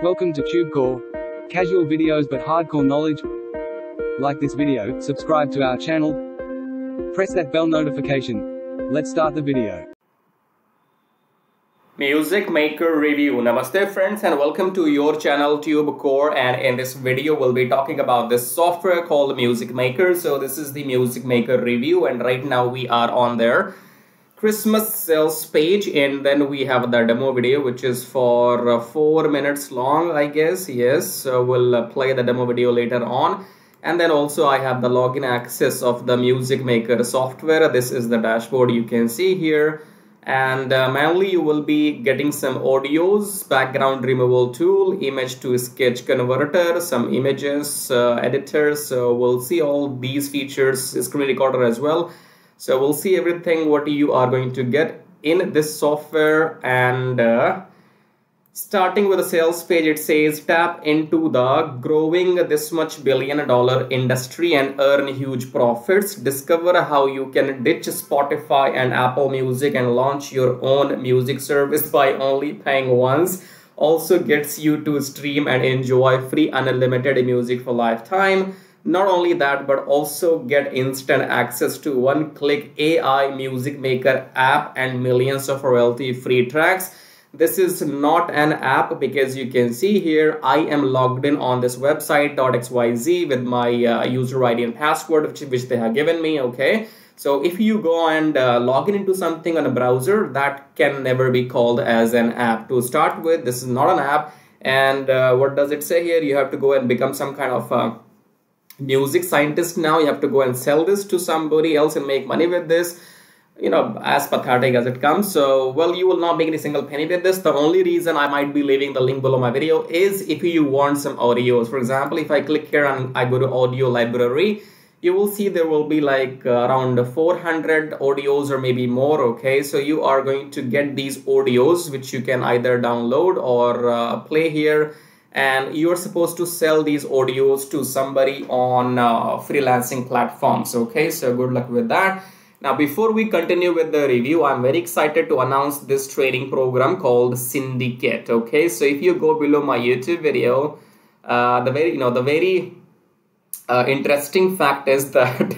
Welcome to TubeCore. Casual videos but hardcore knowledge. Like this video, subscribe to our channel. Press that bell notification. Let's start the video. Music Maker Review. Namaste friends and welcome to your channel TubeCore and in this video we'll be talking about this software called Music Maker. So this is the Music Maker Review and right now we are on there. Christmas sales page and then we have the demo video which is for uh, four minutes long I guess. Yes so we'll uh, play the demo video later on. And then also I have the login access of the music maker software. This is the dashboard you can see here. And uh, mainly you will be getting some audios background removal tool image to sketch converter some images uh, editors. So we'll see all these features screen recorder as well so we'll see everything what you are going to get in this software and uh, starting with the sales page it says tap into the growing this much billion dollar industry and earn huge profits. Discover how you can ditch spotify and apple music and launch your own music service by only paying once. Also gets you to stream and enjoy free unlimited music for lifetime not only that, but also get instant access to one-click AI music maker app and millions of royalty-free tracks. This is not an app because you can see here, I am logged in on this website .xyz with my uh, user ID and password, which, which they have given me, okay? So if you go and uh, log in into something on a browser, that can never be called as an app. To start with, this is not an app. And uh, what does it say here? You have to go and become some kind of uh, music scientist now you have to go and sell this to somebody else and make money with this you know as pathetic as it comes. So well you will not make any single penny with this. The only reason i might be leaving the link below my video is if you want some audios. For example if i click here and i go to audio library you will see there will be like uh, around 400 audios or maybe more okay? So you are going to get these audios which you can either download or uh, play here and you're supposed to sell these audios to somebody on uh, freelancing platforms okay? So good luck with that. Now before we continue with the review i'm very excited to announce this training program called syndicate okay? So if you go below my youtube video uh, the very you know the very uh, interesting fact is that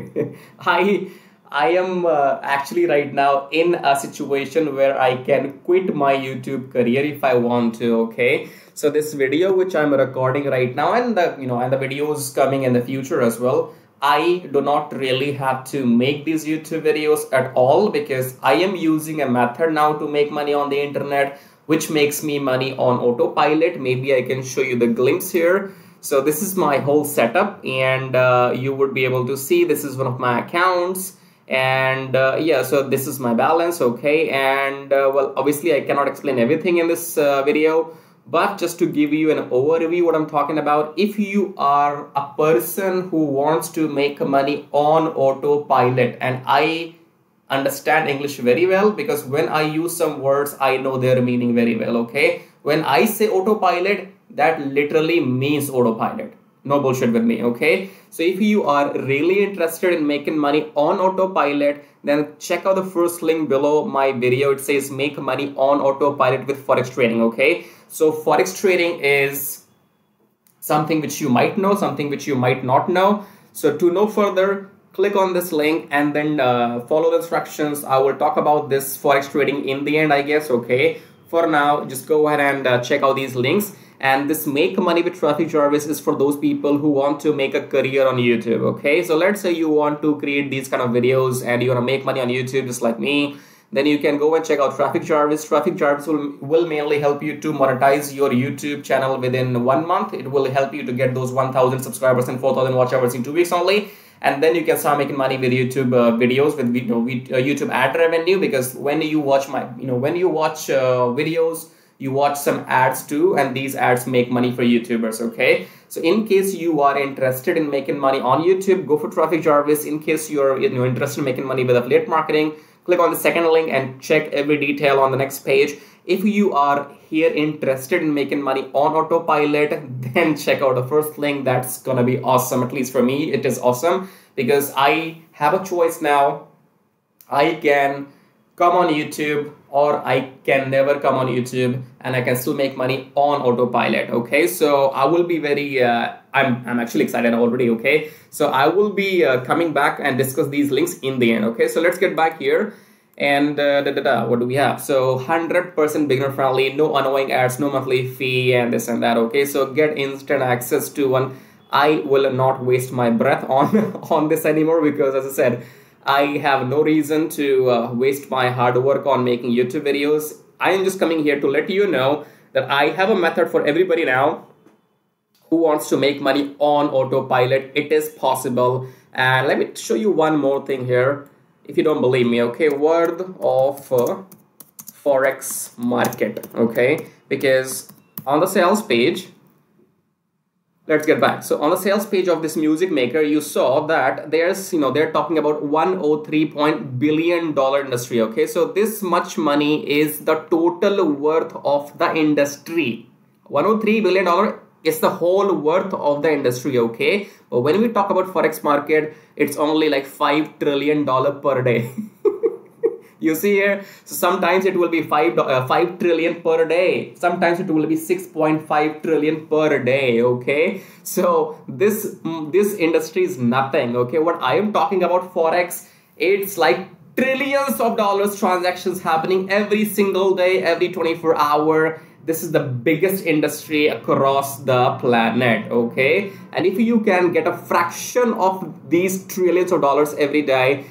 i I am uh, actually right now in a situation where I can quit my YouTube career if I want to, okay? So this video which I'm recording right now and the, you know, and the videos coming in the future as well, I do not really have to make these YouTube videos at all because I am using a method now to make money on the internet which makes me money on autopilot. Maybe I can show you the glimpse here. So this is my whole setup and uh, you would be able to see this is one of my accounts and uh, yeah so this is my balance okay and uh, well obviously I cannot explain everything in this uh, video but just to give you an overview what I'm talking about if you are a person who wants to make money on autopilot and I understand English very well because when I use some words I know their meaning very well okay? When I say autopilot that literally means autopilot. No bullshit with me okay? So if you are really interested in making money on autopilot then check out the first link below my video. It says make money on autopilot with forex trading okay so forex trading is something which you might know something which you might not know so to know further click on this link and then uh, follow the instructions i will talk about this forex trading in the end i guess okay for now just go ahead and uh, check out these links and this make money with Traffic Jarvis is for those people who want to make a career on YouTube. Okay, so let's say you want to create these kind of videos and you want to make money on YouTube just like me. Then you can go and check out Traffic Jarvis. Traffic Jarvis will, will mainly help you to monetize your YouTube channel within one month. It will help you to get those 1,000 subscribers and 4,000 watch hours in two weeks only and then you can start making money with youtube uh, videos with you know, uh, youtube ad revenue because when you watch my you know when you watch uh, videos you watch some ads too and these ads make money for youtubers okay so in case you are interested in making money on youtube go for traffic jarvis in case you're you know interested in making money with affiliate marketing click on the second link and check every detail on the next page. If you are here interested in making money on autopilot then check out the first link. That's gonna be awesome at least for me. It is awesome because i have a choice now. I can come on YouTube or I can never come on YouTube and I can still make money on autopilot. Okay, so I will be very, uh, I'm, I'm actually excited already. Okay, so I will be uh, coming back and discuss these links in the end. Okay, so let's get back here and uh, da, da, da, what do we have so 100% beginner friendly no annoying ads no monthly fee and this and that okay so get instant access to one i will not waste my breath on on this anymore because as i said i have no reason to uh, waste my hard work on making youtube videos. I am just coming here to let you know that i have a method for everybody now who wants to make money on autopilot. It is possible. And let me show you one more thing here if you don't believe me okay? Word of uh, forex market okay? Because on the sales page let's get back. So on the sales page of this music maker you saw that there's you know they're talking about 103 point billion dollar industry okay? So this much money is the total worth of the industry. 103 billion dollar is the whole worth of the industry okay? But when we talk about forex market it's only like 5 trillion dollar per day you see here? So sometimes it will be 5 uh, 5 trillion per day. Sometimes it will be 6.5 trillion per day okay? So this mm, this industry is nothing okay? What i am talking about forex it's like trillions of dollars transactions happening every single day every 24 hour. This is the biggest industry across the planet okay? And if you can get a fraction of these trillions of dollars every day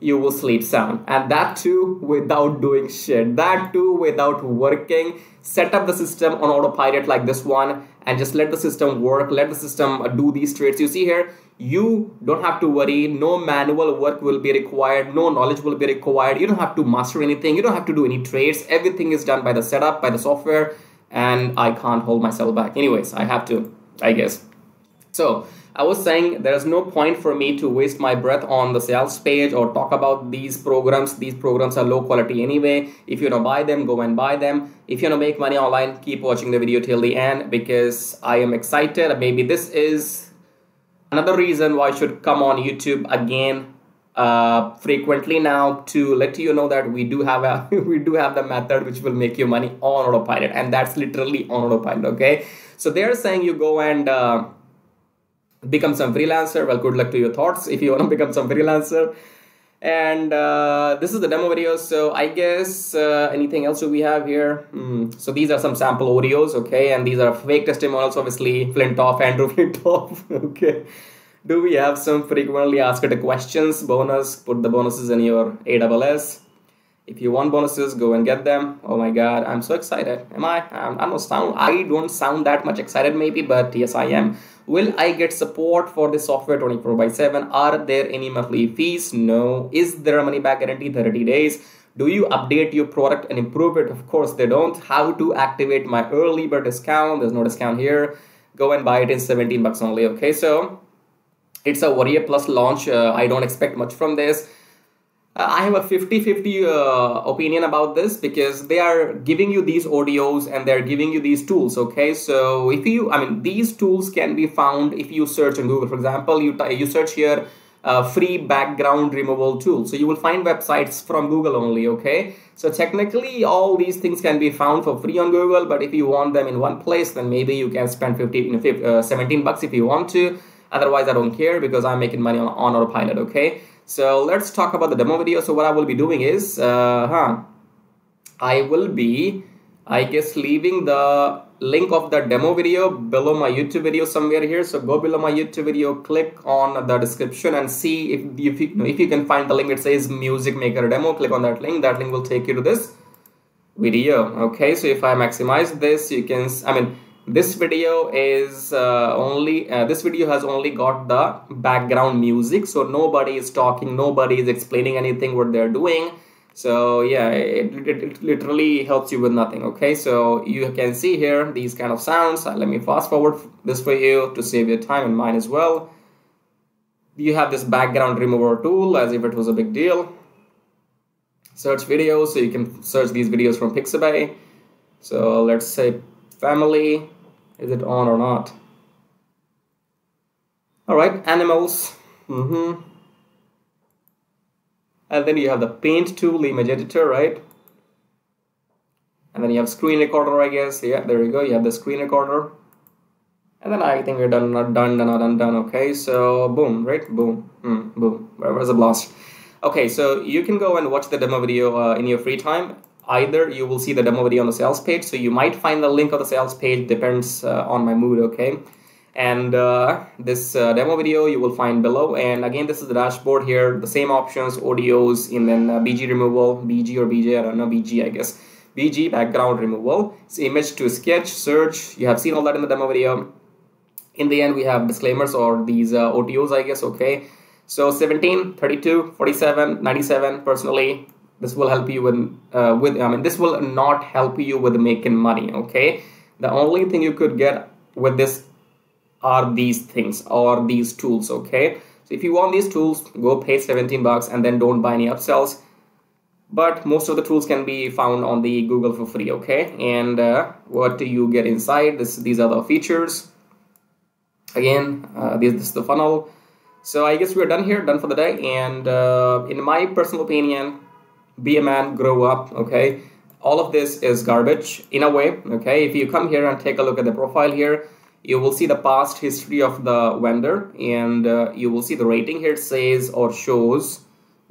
you will sleep sound. And that too without doing shit. That too without working. Set up the system on autopilot like this one and just let the system work. Let the system uh, do these trades. You see here you don't have to worry. No manual work will be required. No knowledge will be required. You don't have to master anything. You don't have to do any trades. Everything is done by the setup by the software. And i can't hold myself back. Anyways i have to i guess so I was saying there is no point for me to waste my breath on the sales page or talk about these programs. These programs are low quality anyway. If you want to buy them, go and buy them. If you want to make money online, keep watching the video till the end because I am excited. Maybe this is another reason why I should come on YouTube again uh, frequently now to let you know that we do have a we do have the method which will make you money on autopilot and that's literally on autopilot okay so they're saying you go and uh, become some freelancer. Well good luck to your thoughts if you want to become some freelancer. And uh, this is the demo video so i guess uh, anything else do we have here? Mm. so these are some sample audios okay and these are fake testimonials obviously. Flintoff andrew flintoff okay. Do we have some frequently asked questions? Bonus put the bonuses in your aws if you want bonuses go and get them. Oh my god i'm so excited. Am i? I'm not sound i don't sound that much excited maybe but yes i am Will I get support for the software 24 by 7? Are there any monthly fees? No. Is there a money back guarantee 30 days? Do you update your product and improve it? Of course they don't. How to activate my early bird discount? There's no discount here. Go and buy it in 17 bucks only. Okay, so it's a Warrior Plus launch. Uh, I don't expect much from this. Uh, I have a 50-50 uh, opinion about this because they are giving you these audios and they're giving you these tools. Okay, so if you, I mean, these tools can be found if you search on Google. For example, you you search here uh, free background removal tool. So you will find websites from Google only. Okay, so technically all these things can be found for free on Google. But if you want them in one place, then maybe you can spend 50, you know, 50, uh, 17 bucks if you want to. Otherwise, I don't care because I'm making money on, on autopilot. Okay. So let's talk about the demo video. So what I will be doing is, uh, huh, I will be, I guess, leaving the link of the demo video below my YouTube video somewhere here. So go below my YouTube video, click on the description and see if, if, you, if you can find the link it says Music Maker Demo. Click on that link. That link will take you to this video. Okay, so if I maximize this, you can, I mean, this video is uh, only uh, this video has only got the background music so nobody is talking nobody is explaining anything what they're doing. So yeah it, it, it, literally helps you with nothing okay? So you can see here these kind of sounds. Uh, let me fast forward this for you to save your time and mine as well. You have this background remover tool as if it was a big deal. Search videos so you can search these videos from pixabay. So let's say family is it on or not? All right, animals. Mm-hmm. and then you have the paint tool image editor right? And then you have screen recorder i guess. Yeah there you go you have the screen recorder. And then i think we're done not done done done done. Okay so boom right? Boom mm, boom. Where's the blast. Okay so you can go and watch the demo video uh, in your free time either you will see the demo video on the sales page so you might find the link of the sales page depends uh, on my mood okay? And uh, this uh, demo video you will find below and again this is the dashboard here the same options audios and then uh, bg removal bg or bj i don't know bg i guess. Bg background removal it's image to sketch search you have seen all that in the demo video. In the end we have disclaimers or these uh, otos i guess okay? So 17 32 47 97 personally this will help you with uh, with i mean this will not help you with making money okay? The only thing you could get with this are these things or these tools okay? So if you want these tools go pay 17 bucks and then don't buy any upsells. But most of the tools can be found on the google for free okay? And uh, what do you get inside? This these are the features. Again uh, this, this is the funnel. So i guess we're done here done for the day. And uh, in my personal opinion be a man grow up okay? All of this is garbage in a way okay? If you come here and take a look at the profile here you will see the past history of the vendor and uh, you will see the rating here says or shows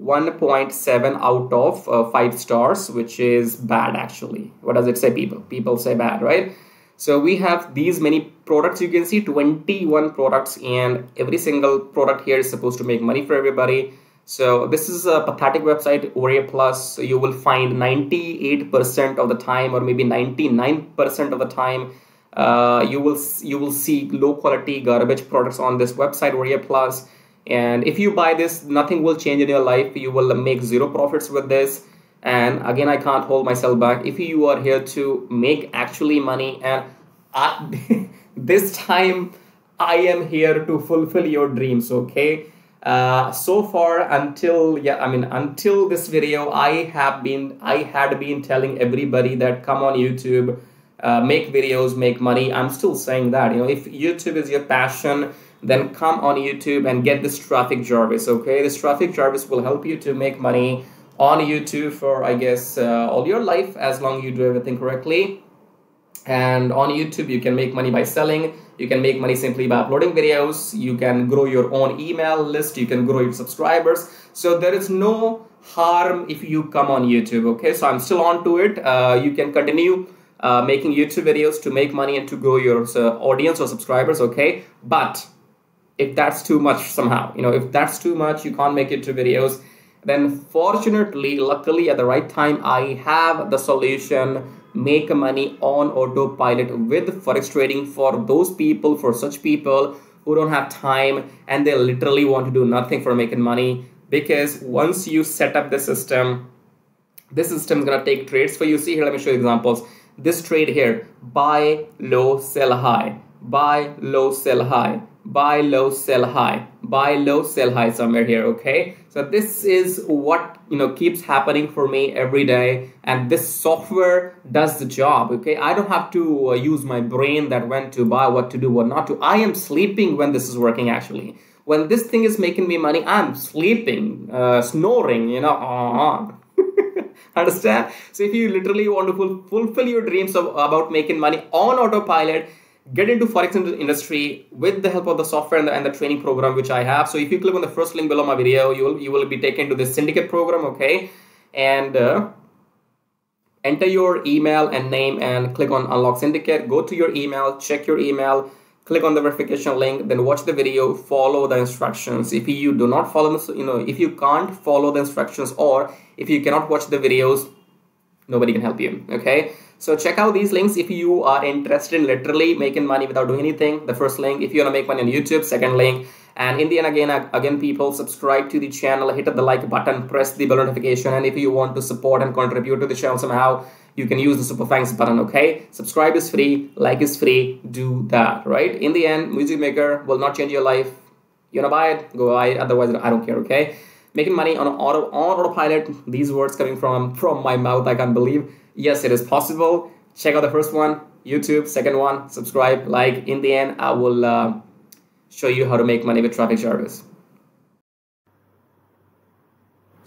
1.7 out of uh, 5 stars which is bad actually. What does it say? People people say bad right? So we have these many products. You can see 21 products and every single product here is supposed to make money for everybody so this is a pathetic website Warrior Plus. You will find 98% of the time or maybe 99% of the time uh, you will you will see low quality garbage products on this website Warrior Plus. And if you buy this nothing will change in your life. You will make zero profits with this. And again I can't hold myself back. If you are here to make actually money and I, this time I am here to fulfill your dreams okay uh, so far until yeah I mean until this video I have been I had been telling everybody that come on YouTube uh, make videos, make money. I'm still saying that. You know, if YouTube is your passion, then come on YouTube and get this traffic Jarvis. Okay, this traffic Jarvis will help you to make money on YouTube for I guess uh, all your life as long you do everything correctly. And on YouTube, you can make money by selling. You can make money simply by uploading videos. You can grow your own email list. You can grow your subscribers. So there is no harm if you come on YouTube. Okay, so I'm still on to it. Uh, you can continue uh, making YouTube videos to make money and to grow your uh, audience or subscribers, okay? But if that's too much somehow, you know, if that's too much, you can't make YouTube videos, then fortunately, luckily at the right time, I have the solution make money on autopilot with forex trading for those people, for such people who don't have time and they literally want to do nothing for making money. Because once you set up the system, this system is going to take trades for you. See here, let me show you examples. This trade here buy low sell high. Buy low sell high buy low sell high. Buy low sell high somewhere here okay? So this is what you know keeps happening for me every day and this software does the job okay? I don't have to uh, use my brain that when to buy what to do what not to. I am sleeping when this is working actually. When this thing is making me money i'm sleeping uh, snoring you know uh, understand? So if you literally want to ful- fulfill your dreams of, about making money on autopilot get into forex industry with the help of the software and the, and the, training program which i have. So if you click on the first link below my video you will you will be taken to the syndicate program okay? And uh, enter your email and name and click on unlock syndicate. Go to your email check your email click on the verification link then watch the video follow the instructions. If you do not follow you know if you can't follow the instructions or if you cannot watch the videos nobody can help you okay so check out these links if you are interested in literally making money without doing anything. The first link if you want to make money on youtube second link. And in the end again again people subscribe to the channel hit the like button press the bell notification. And if you want to support and contribute to the channel somehow you can use the super thanks button okay? Subscribe is free like is free do that right? In the end music maker will not change your life. You wanna buy it? Go buy it. Otherwise i don't care okay making money on auto on autopilot these words coming from from my mouth i can't believe yes it is possible check out the first one youtube second one subscribe like in the end i will uh, show you how to make money with traffic Jarvis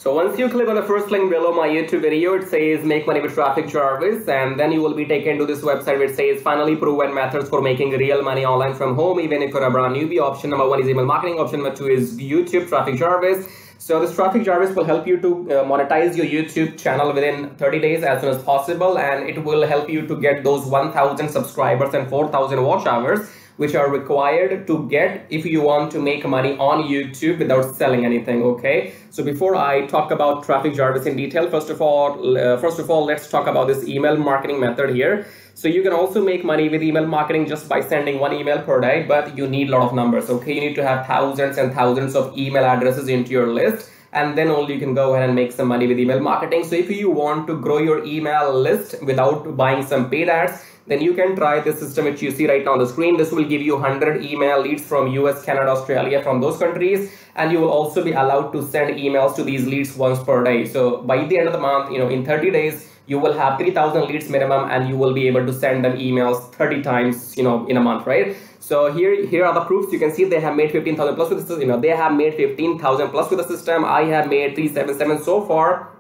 So once you click on the first link below my YouTube video, it says make money with Traffic Jarvis and then you will be taken to this website which says finally proven methods for making real money online from home even if you're a brand newbie. Option number one is email marketing. Option number two is YouTube Traffic Jarvis. So this Traffic Jarvis will help you to uh, monetize your YouTube channel within 30 days as soon as possible and it will help you to get those 1000 subscribers and 4000 watch hours which are required to get if you want to make money on YouTube without selling anything okay? So before I talk about traffic Jarvis in detail first of all uh, first of all let's talk about this email marketing method here. So you can also make money with email marketing just by sending one email per day but you need a lot of numbers okay? You need to have thousands and thousands of email addresses into your list and then only you can go ahead and make some money with email marketing. So if you want to grow your email list without buying some paid ads then you can try this system which you see right now on the screen. This will give you 100 email leads from US, Canada, Australia, from those countries. And you will also be allowed to send emails to these leads once per day. So by the end of the month, you know, in 30 days, you will have 3000 leads minimum and you will be able to send them emails 30 times, you know, in a month, right? So here, here are the proofs. You can see they have made 15,000 plus with the system. You know, they have made 15,000 plus with the system. I have made 377 so far.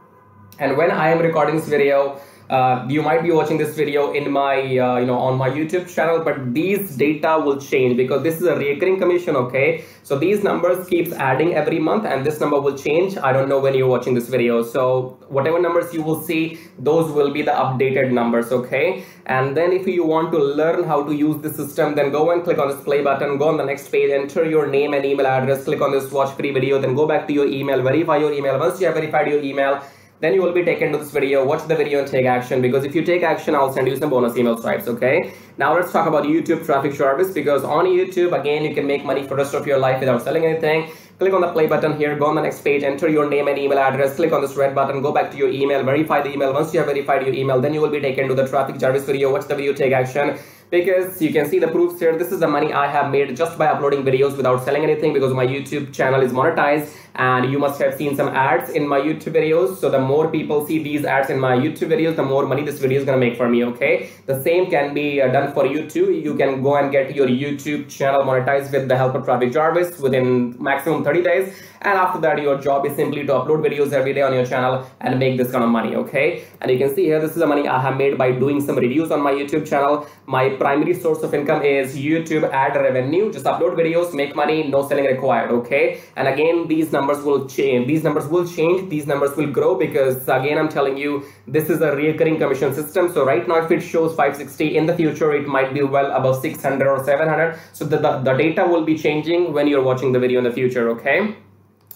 And when I am recording this video, uh, you might be watching this video in my uh, you know on my youtube channel but these data will change because this is a recurring commission okay? So these numbers keeps adding every month and this number will change. I don't know when you're watching this video. So whatever numbers you will see those will be the updated numbers okay? And then if you want to learn how to use the system then go and click on this play button go on the next page enter your name and email address click on this watch free video then go back to your email verify your email. Once you have verified your email then you will be taken to this video. Watch the video and take action because if you take action i'll send you some bonus email swipes okay? Now let's talk about youtube traffic Jarvis because on youtube again you can make money for the rest of your life without selling anything. Click on the play button here go on the next page enter your name and email address. Click on this red button go back to your email verify the email. Once you have verified your email then you will be taken to the traffic Jarvis video. Watch the video take action because you can see the proofs here. This is the money i have made just by uploading videos without selling anything because my youtube channel is monetized. And you must have seen some ads in my youtube videos. So the more people see these ads in my youtube videos the more money this video is going to make for me okay? The same can be uh, done for you too. You can go and get your youtube channel monetized with the help of traffic jarvis within maximum 30 days and after that your job is simply to upload videos every day on your channel and make this kind of money okay? And you can see here this is the money i have made by doing some reviews on my youtube channel. My primary source of income is youtube ad revenue. Just upload videos make money no selling required okay? And again these numbers will change. These numbers will change. These numbers will grow because again i'm telling you this is a recurring commission system. So right now if it shows 560 in the future it might be well above 600 or 700 so the, the, the data will be changing when you're watching the video in the future okay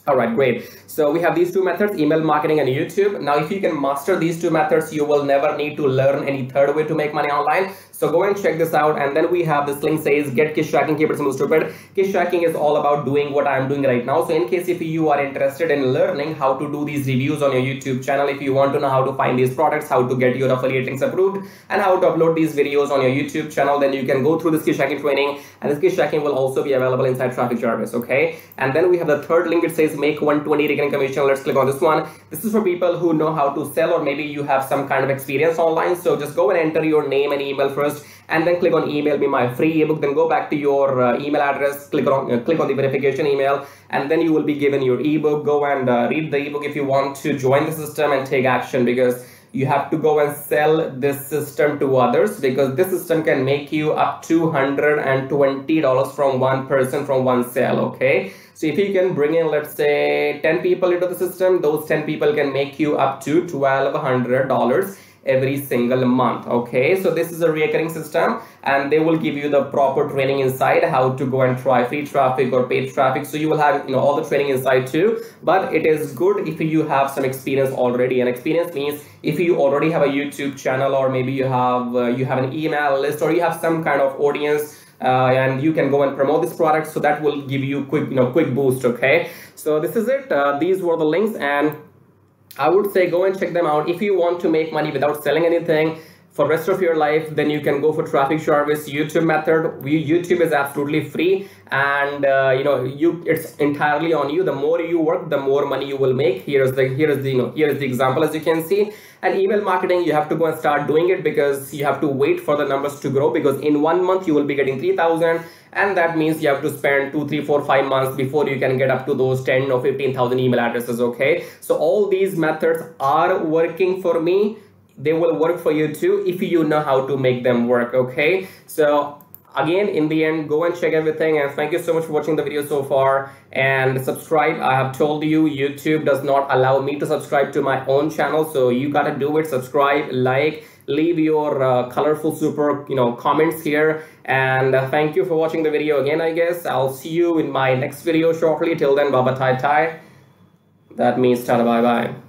all right, great. So we have these two methods, email marketing and YouTube. Now, if you can master these two methods, you will never need to learn any third way to make money online. So go and check this out. And then we have this link says get Kiss Jacking, keep it simple, stupid. Kiss Jacking is all about doing what I'm doing right now. So in case if you are interested in learning how to do these reviews on your YouTube channel, if you want to know how to find these products, how to get your affiliate links approved, and how to upload these videos on your YouTube channel, then you can go through this Kiss Jacking training. And this Kiss Jacking will also be available inside Traffic Jarvis, okay? And then we have the third link. It says make 120 recurring commission let's click on this one this is for people who know how to sell or maybe you have some kind of experience online so just go and enter your name and email first and then click on email me my free ebook then go back to your uh, email address click on uh, click on the verification email and then you will be given your ebook. Go and uh, read the ebook if you want to join the system and take action because you have to go and sell this system to others because this system can make you up to $120 from one person from one sale okay? So if you can bring in, let's say 10 people into the system, those 10 people can make you up to $1,200 every single month okay? So this is a recurring system and they will give you the proper training inside how to go and try free traffic or paid traffic. So you will have you know all the training inside too. But it is good if you have some experience already. And experience means if you already have a youtube channel or maybe you have uh, you have an email list or you have some kind of audience uh, and you can go and promote this product so that will give you quick you know quick boost okay? So this is it. Uh, these were the links and i would say go and check them out. If you want to make money without selling anything for rest of your life then you can go for traffic Jarvis youtube method. Youtube is absolutely free and uh, you know you it's entirely on you. The more you work the more money you will make. Here's the here's the you know here's the example as you can see. And email marketing you have to go and start doing it because you have to wait for the numbers to grow because in one month you will be getting 3000 and that means you have to spend two three four five months before you can get up to those 10 or 15000 email addresses okay? So all these methods are working for me. They will work for you too if you know how to make them work okay? So again in the end go and check everything and thank you so much for watching the video so far. And subscribe. I have told you youtube does not allow me to subscribe to my own channel so you gotta do it. Subscribe like leave your uh, colorful super you know comments here. And uh, thank you for watching the video again i guess. I'll see you in my next video shortly. Till then baba tai tai that means tada bye bye